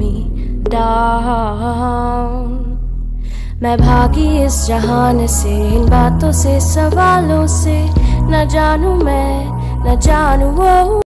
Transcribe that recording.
me down. मैं भागी इस जहान से, इन बातों से, सवालों से। न जानू मैं, न जानू वो